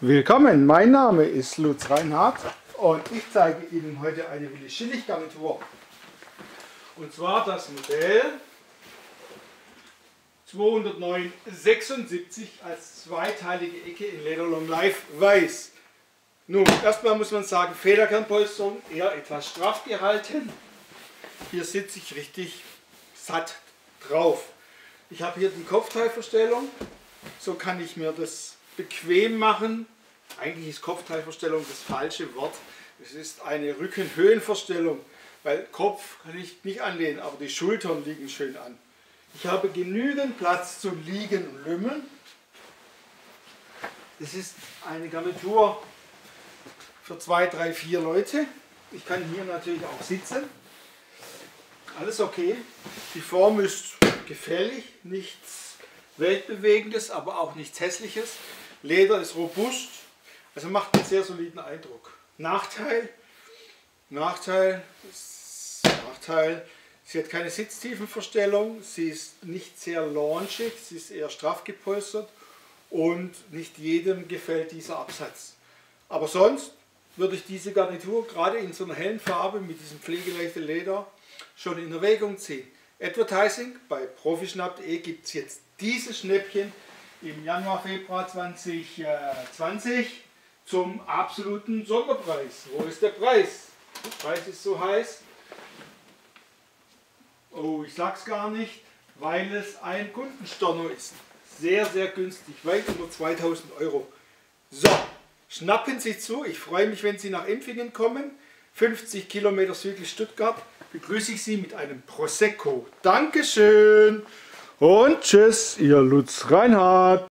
Willkommen, mein Name ist Lutz Reinhardt und ich zeige Ihnen heute eine Willi Schillig Garnitur. Und zwar das Modell 20976 als zweiteilige Ecke in Leder Long Life Weiß. Nun, erstmal muss man sagen, Federkernpolsterung eher etwas straff gehalten. Hier sitze ich richtig satt drauf. Ich habe hier die Kopfteilverstellung, so kann ich mir das bequem machen. Eigentlich ist Kopfteilverstellung das falsche Wort. Es ist eine Rückenhöhenverstellung, weil Kopf kann ich nicht anlehnen, aber die Schultern liegen schön an. Ich habe genügend Platz zum Liegen und Lümmeln. Das ist eine Garnitur für zwei, drei, vier Leute. Ich kann hier natürlich auch sitzen. Alles okay. Die Form ist gefällig, nichts Weltbewegendes, aber auch nichts Hässliches. Leder ist robust, also macht einen sehr soliden Eindruck. Nachteil, Nachteil, Nachteil, sie hat keine Sitztiefenverstellung, sie ist nicht sehr launchig, sie ist eher straff gepolstert und nicht jedem gefällt dieser Absatz. Aber sonst würde ich diese Garnitur gerade in so einer hellen Farbe mit diesem pflegeleichten Leder schon in Erwägung ziehen. Advertising bei profischnapp.de gibt es jetzt dieses Schnäppchen im Januar, Februar 2020 zum absoluten Sommerpreis. Wo ist der Preis? Der Preis ist so heiß. Oh, ich sag's gar nicht, weil es ein Kundenstorno ist. Sehr, sehr günstig, weit über 2000 Euro. So, schnappen Sie zu. Ich freue mich, wenn Sie nach Empfingen kommen. 50 Kilometer südlich Stuttgart. Begrüße ich Sie mit einem Prosecco. Dankeschön. Und tschüss, Ihr Lutz Reinhardt.